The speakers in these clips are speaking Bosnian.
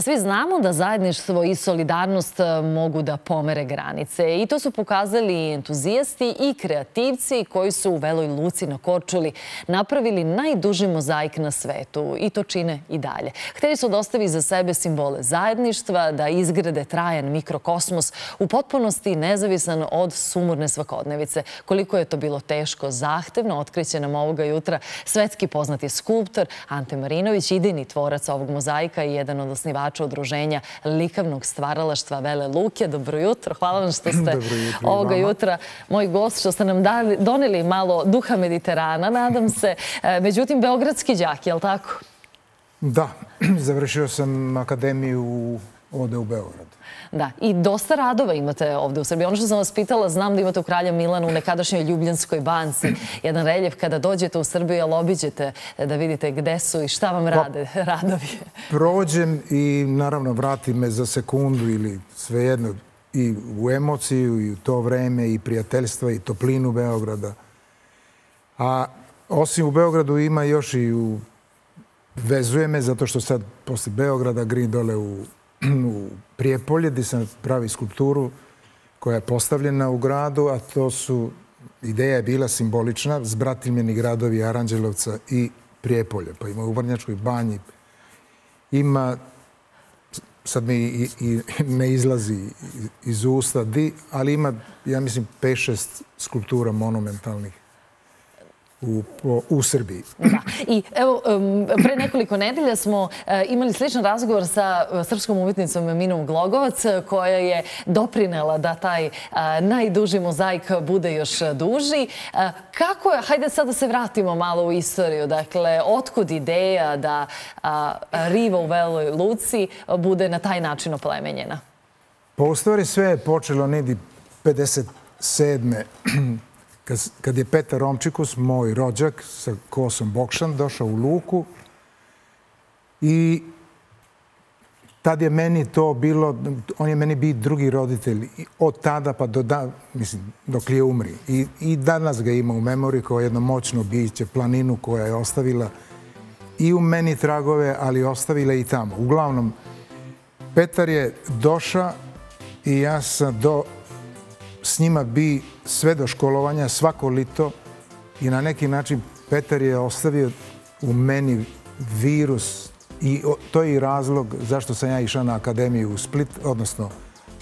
Svi znamo da zajedništvo i solidarnost e, mogu da pomere granice i to su pokazali entuzijasti i kreativci koji su u Veloj Luci na Korčuli napravili najduži mozaik na svetu i to čine i dalje. Hteli su dostavi za sebe simbole zajedništva, da izgrade trajan mikrokosmos u potpunosti nezavisan od sumurne svakodnevice. Koliko je to bilo teško, zahtevno, otkriće nam ovoga jutra svetski poznati skulptor Ante Marinović, idejni tvorac ovog mozaika i jedan od osnivača osnivača udruženja likavnog stvaralaštva Vele Luke. Dobro jutro. Hvala vam što ste ovoga jutra moj gost, što ste nam doneli malo duha Mediterana, nadam se. E, međutim, Beogradski džak, je li tako? Da, završio sam akademiju ovde u Beogradu. Da, i dosta radova imate ovde u Srbiji. Ono što sam vas pitala, znam da imate u Kralja Milanu u nekadašnjoj Ljubljanskoj banci jedan reljef. Kada dođete u Srbiju, jel obiđete da vidite gde su i šta vam rade pa, radovi? Prođem i naravno vratim me za sekundu ili svejedno i u emociju i u to vreme i prijateljstva i toplinu Beograda. A osim u Beogradu ima još i u vezuje me zato što sad posle Beograda grim dole u u Prijepolje gdje sam pravi skulpturu koja je postavljena u gradu, a to su, ideja je bila simbolična, zbratimljeni gradovi Aranđelovca i Prijepolje. Pa ima u Vrnjačkoj banji, ima, sad mi i, i ne izlazi iz usta, di, ali ima, ja mislim, 5-6 skulptura monumentalnih u, u Srbiji. Da. I evo, pre nekoliko nedelja smo e, imali sličan razgovor sa e, srpskom umjetnicom Minom Glogovac, koja je doprinela da taj najduži mozaik bude još duži. Kako je, hajde sad da se vratimo malo u istoriju, dakle, otkud ideja da riva u Veloj Luci bude na taj način oplemenjena? Pa u stvari sve je počelo nedi 57 kad je Petar Romčikus, moj rođak sa kosom Bokšan, došao u Luku i tad je meni to bilo, on je meni bio drugi roditelj od tada pa do da, mislim, dok je umri. I, I danas ga ima u memoriji kao jedno moćno biće, planinu koja je ostavila i u meni tragove, ali ostavila i tamo. Uglavnom, Petar je došao i ja sam do s njima bi sve do školovanja, svako lito i na neki način Petar je ostavio u meni virus i to je i razlog zašto sam ja išao na akademiju u Split, odnosno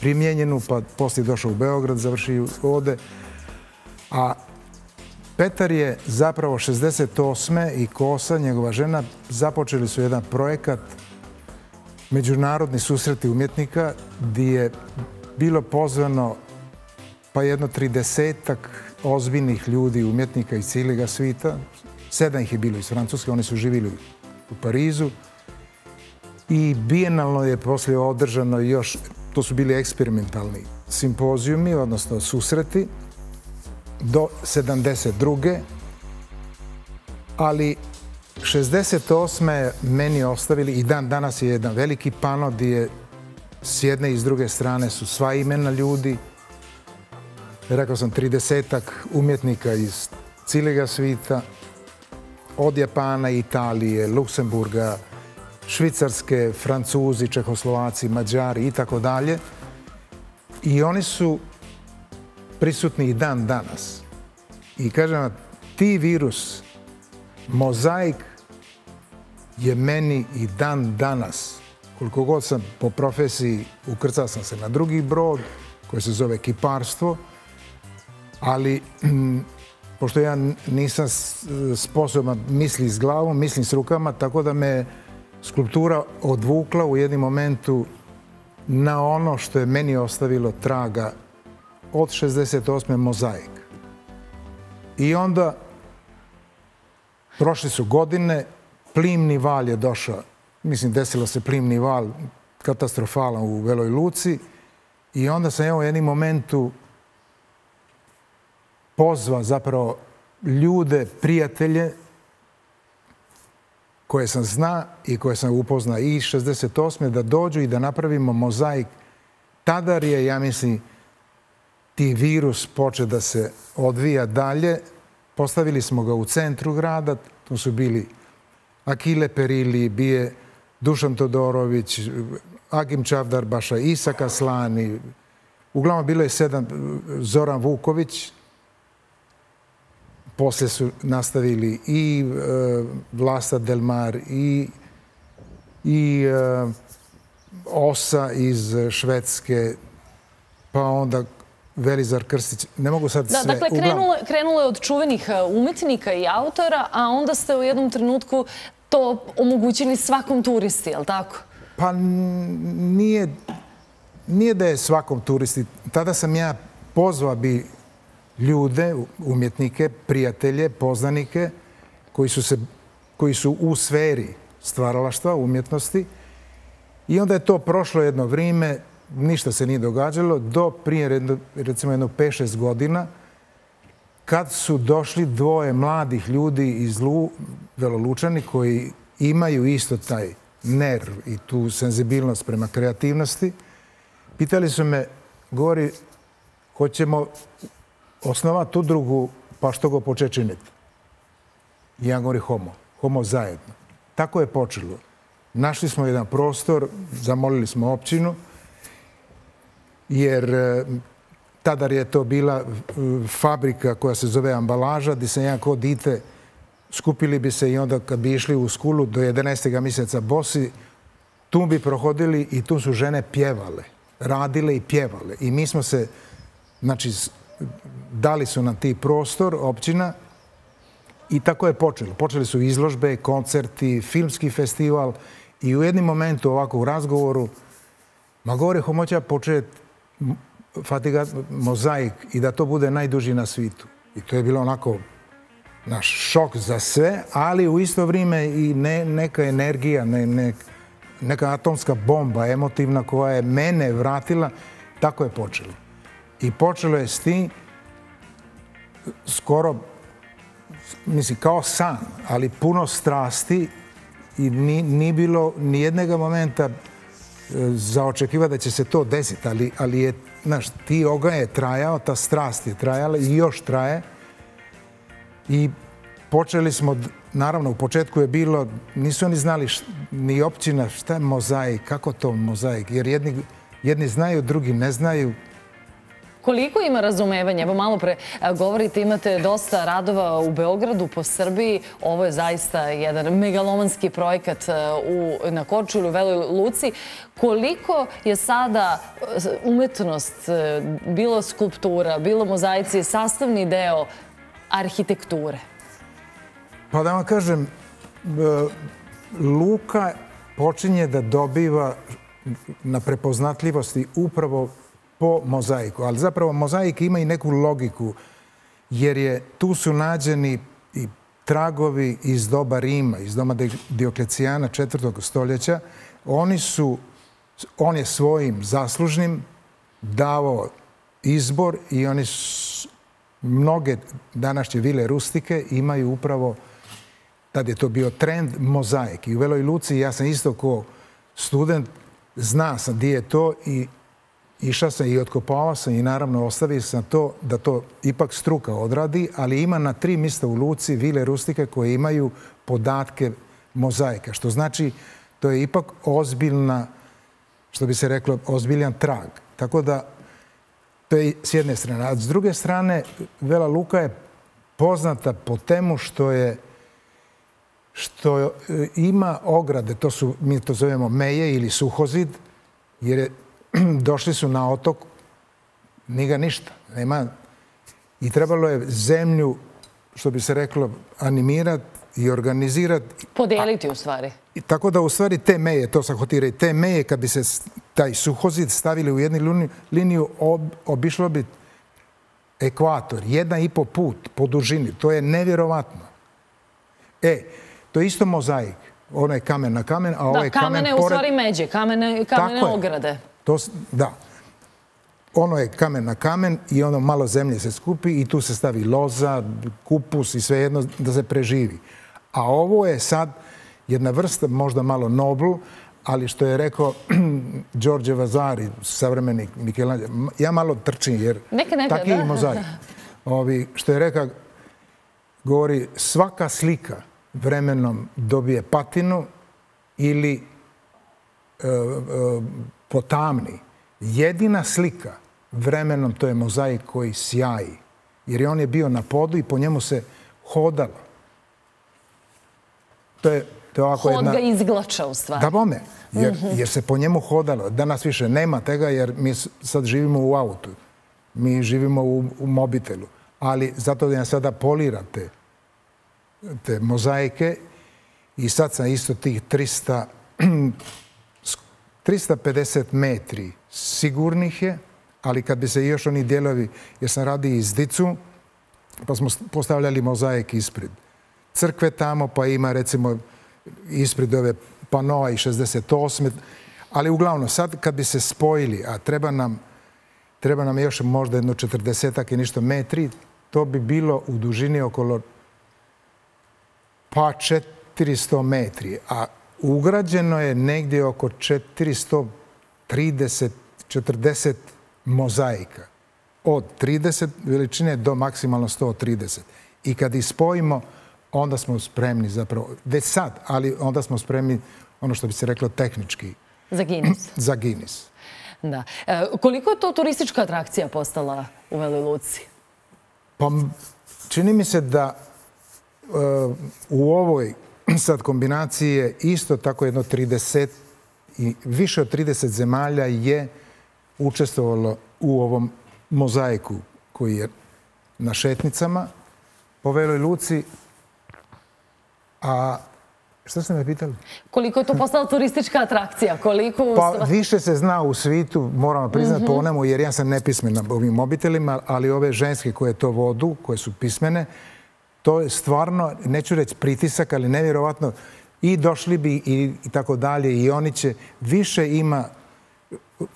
primjenjenu, pa poslije došao u Beograd, završio ovde. A Petar je zapravo 68. i Kosa, njegova žena, započeli su jedan projekat Međunarodni susreti umjetnika gdje je bilo pozvano pa jedno tridesetak ozbiljnih ljudi, umjetnika iz cijelega svita. Sedam ih je bilo iz Francuske, oni su živili u Parizu. I bijenalno je poslije održano još, to su bili eksperimentalni simpozijumi, odnosno susreti, do 72. Ali 68. meni ostavili, i dan danas je jedan veliki pano gdje s jedne i s druge strane su sva imena ljudi, rekao sam, 30 umjetnika iz cijelega svita, od Japana, Italije, Luksemburga, Švicarske, Francuzi, Čehoslovaci, Mađari i tako dalje. I oni su prisutni i dan danas. I kažem vam, ti virus, mozaik, je meni i dan danas, koliko god sam po profesiji, ukrcao sam se na drugi brod, koji se zove kiparstvo, ali mm, pošto ja nisam sposoban misli s glavom, mislim s rukama, tako da me skulptura odvukla u jednom momentu na ono što je meni ostavilo traga od 68. mozaik. I onda prošle su godine, plimni val je došao, mislim desilo se plimni val katastrofalan u Veloj Luci i onda sam ja u jednom momentu pozva zapravo ljude, prijatelje koje sam zna i koje sam upozna i 68. da dođu i da napravimo mozaik. Tadar je, ja mislim, ti virus poče da se odvija dalje. Postavili smo ga u centru grada. To su bili Akile Perili, bije Dušan Todorović, Agim Čavdar, Baša Isa Kaslani, uglavnom bilo je sedam, Zoran Vuković, posle su nastavili i e, Vlasta Delmar i, i e, Osa iz Švedske, pa onda Velizar Krstić. Ne mogu sad sve... Dakle, krenulo je od čuvenih e, umetnika i autora, a onda ste u jednom trenutku to omogućili svakom turisti, je li tako? Pa nije, nije da je svakom turisti. Tada sam ja pozvao bi ljude, umjetnike, prijatelje, poznanike koji su, se, koji su u sferi stvaralaštva, umjetnosti. I onda je to prošlo jedno vrijeme, ništa se nije događalo, do prije recimo jedno 5-6 godina, kad su došli dvoje mladih ljudi iz Lu, Velolučani, koji imaju isto taj nerv i tu senzibilnost prema kreativnosti, pitali su me, govori, hoćemo osnovati udrugu, pa što go poče činiti? ja govori homo, homo zajedno. Tako je počelo. Našli smo jedan prostor, zamolili smo općinu, jer e, tada je to bila e, fabrika koja se zove ambalaža, gdje sam ja kao dite skupili bi se i onda kad bi išli u skulu do 11. mjeseca bosi, tu bi prohodili i tu su žene pjevale, radile i pjevale. I mi smo se, znači, dali su nam ti prostor, općina, i tako je počelo. Počeli su izložbe, koncerti, filmski festival i u jednom momentu ovako u razgovoru ma govore homoća počet fatiga mozaik i da to bude najduži na svitu. I to je bilo onako naš šok za sve, ali u isto vrijeme i ne, neka energija, ne, ne, neka atomska bomba emotivna koja je mene vratila, tako je počelo. I počelo je s tim skoro, mislim, kao san, ali puno strasti i ni, ni bilo ni jednog momenta e, za očekiva da će se to desiti, ali, ali je, znaš, ti oganj je trajao, ta strast je trajala i još traje. I počeli smo, naravno, u početku je bilo, nisu oni znali ni općina šta je mozaik, kako to mozaik, jer jedni, jedni znaju, drugi ne znaju. Koliko ima razumevanja? Evo malo pre e, govorite, imate dosta radova u Beogradu, po Srbiji. Ovo je zaista jedan megalomanski projekat e, u, na Korčulju, u Veloj Luci. Koliko je sada e, umetnost, bilo skulptura, bilo mozaici, sastavni deo arhitekture? Pa da vam kažem, Luka počinje da dobiva na prepoznatljivosti upravo po mozaiku. Ali zapravo mozaik ima i neku logiku, jer je tu su nađeni i tragovi iz doba Rima, iz doma Dioklecijana četvrtog stoljeća. Oni su, on je svojim zaslužnim davao izbor i oni su, mnoge današnje vile rustike imaju upravo tad je to bio trend mozaik. I u Veloj Luci ja sam isto ko student, zna sam gdje je to i išao sam i otkopavao sam i naravno ostavio sam to da to ipak struka odradi, ali ima na tri mjesta u Luci vile rustike koje imaju podatke mozaika, što znači to je ipak ozbiljna, što bi se reklo, ozbiljan trag. Tako da to je s jedne strane. A s druge strane, Vela Luka je poznata po temu što je što e, ima ograde, to su, mi to zovemo meje ili suhozid, jer je, došli su na otok, niga ništa, nema. I trebalo je zemlju, što bi se reklo, animirati i organizirati. Podeliti u stvari. I tako da u stvari te meje, to sam hotira, te meje kad bi se taj suhozid stavili u jednu liniju, obišlo bi ekvator, jedna i po put po dužini. To je nevjerovatno. E, To je isto mozaik. Ono je kamen na kamen, a ovo je kamen pored... Da, kamene u stvari međe, kamene, kamene ograde. To, da. Ono je kamen na kamen i ono malo zemlje se skupi i tu se stavi loza, kupus i sve jedno da se preživi. A ovo je sad jedna vrsta, možda malo nobl, ali što je rekao Đorđe Vazari, savremenik Michelangelo, ja malo trčim jer neka, neka, taki da. mozaik. Ovi, što je rekao, govori svaka slika vremenom dobije patinu ili potamni. Jedina slika vremenom to je mozaik koji sjaji. Jer on je bio na podu i po njemu se hodalo. To je, to je ovako Hod jedna... ga izglača u stvari. Da bome, jer, mhm. jer se po njemu hodalo. Danas više nema tega jer mi sad živimo u autu. Mi živimo u, u mobitelu. Ali zato da ja sada poliram te, te mozaike i sad sam isto tih 300, 350 metri sigurnih je, ali kad bi se još oni dijelovi, jer sam radi izdicu, pa smo postavljali mozaik ispred crkve tamo, pa ima recimo ispred ove panoa i 68. Ali uglavnom, sad kad bi se spojili, a treba nam, treba nam još možda jedno 40 i ništo metri, to bi bilo u dužini okolo pa 400 metri, a ugrađeno je negdje oko 430, 40 mozaika. Od 30 veličine do maksimalno 130. I kad ispojimo, onda smo spremni zapravo, već sad, ali onda smo spremni, ono što bi se reklo, tehnički. Za Guinness. Za Guinness. Da. E, koliko je to turistička atrakcija postala u Veloj Luci? Pa, čini mi se da e, u ovoj sad kombinaciji je isto tako jedno 30 i više od 30 zemalja je učestvovalo u ovom mozaiku koji je na šetnicama po Veloj Luci. A što ste me pitali? Koliko je to postala turistička atrakcija? Koliko... Pa više se zna u svitu, moramo priznati po mhm. onemu, jer ja sam nepismen na ovim mobitelima, ali ove ženske koje to vodu, koje su pismene, to je stvarno, neću reći pritisak, ali nevjerovatno, i došli bi i, i tako dalje, i oni će, više ima e,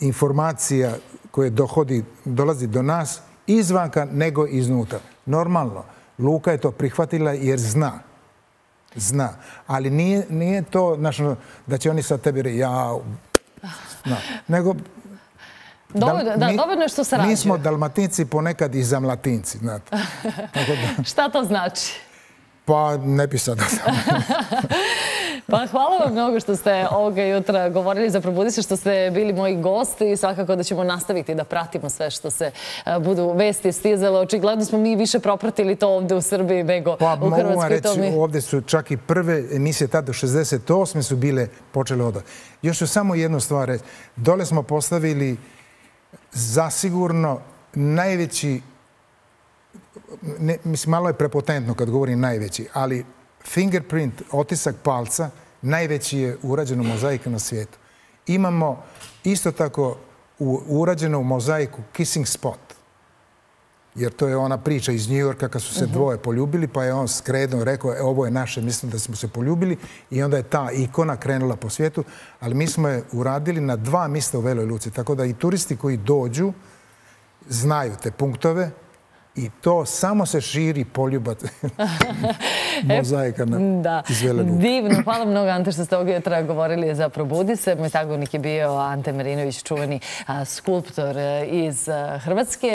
informacija koje dohodi, dolazi do nas izvanka nego iznutra. Normalno, Luka je to prihvatila jer zna. Zna. Ali nije, nije to našo, ono, da će oni sad tebi reći, ja... No. Nego, Dovoljno, da, dovoljno je što se rađuje. Mi smo dalmatinci ponekad i zamlatinci. Znate. Šta to znači? Pa ne bi sada sam. pa hvala vam mnogo što ste ovoga jutra govorili za Probudi se, što ste bili moji gosti i svakako da ćemo nastaviti da pratimo sve što se e, budu vesti stizale. Očigledno smo mi više propratili to ovde u Srbiji nego pa, u Hrvatskoj. Pa mogu reći, ovde su čak i prve emisije tada 68. su bile počele od. Još ću samo jednu stvar reći. Dole smo postavili zasigurno najveći ne, mislim, malo je prepotentno kad govorim najveći, ali fingerprint, otisak palca, najveći je urađen u mozaiku na svijetu. Imamo isto tako urađeno u mozaiku Kissing Spot, jer to je ona priča iz New Yorka kad su se mhm. dvoje poljubili, pa je on skredno rekao, e, ovo je naše, mislim da smo se poljubili i onda je ta ikona krenula po svijetu, ali mi smo je uradili na dva mista u Veloj Luci, tako da i turisti koji dođu znaju te punktove, I to samo se širi poljubat mozaika na da. izvelenu. Divno. Hvala mnogo, Ante, što ste ovog jutra govorili za Probudi se. Moj sagovnik je bio Ante Marinović, čuveni skulptor iz Hrvatske.